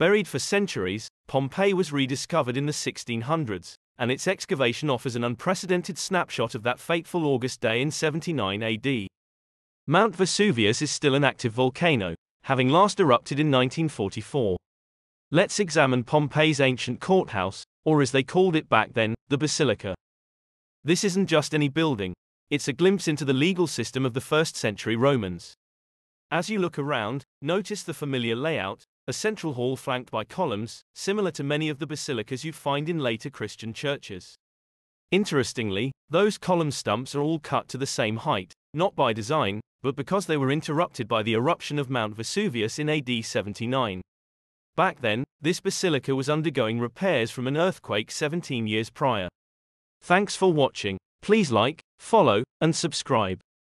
Buried for centuries, Pompeii was rediscovered in the 1600s, and its excavation offers an unprecedented snapshot of that fateful August day in 79 AD. Mount Vesuvius is still an active volcano, having last erupted in 1944. Let's examine Pompeii's ancient courthouse, or as they called it back then, the Basilica. This isn't just any building, it's a glimpse into the legal system of the first century Romans. As you look around, notice the familiar layout, a central hall flanked by columns, similar to many of the basilicas you find in later Christian churches. Interestingly, those column stumps are all cut to the same height, not by design, but because they were interrupted by the eruption of Mount Vesuvius in AD 79. Back then, this basilica was undergoing repairs from an earthquake 17 years prior. Thanks for watching. Please like, follow, and subscribe.